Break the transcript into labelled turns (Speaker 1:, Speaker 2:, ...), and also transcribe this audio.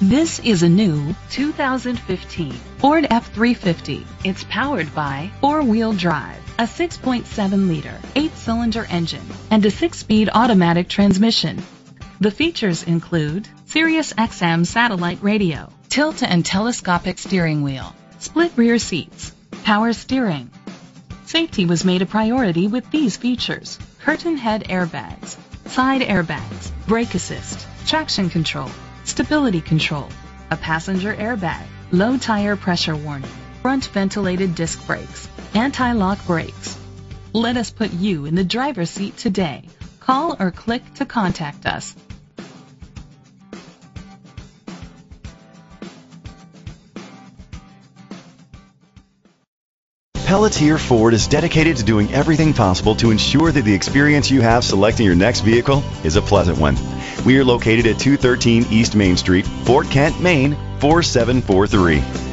Speaker 1: This is a new 2015 Ford F-350. It's powered by four-wheel drive, a 6.7-liter, eight-cylinder engine, and a six-speed automatic transmission. The features include Sirius XM satellite radio, tilt and telescopic steering wheel, split rear seats, power steering. Safety was made a priority with these features. Curtain head airbags, side airbags, brake assist, traction control, stability control, a passenger airbag, low tire pressure warning, front ventilated disc brakes, anti-lock brakes. Let us put you in the driver's seat today. Call or click to contact us.
Speaker 2: Pelletier Ford is dedicated to doing everything possible to ensure that the experience you have selecting your next vehicle is a pleasant one. We are located at 213 East Main Street, Fort Kent, Maine 4743.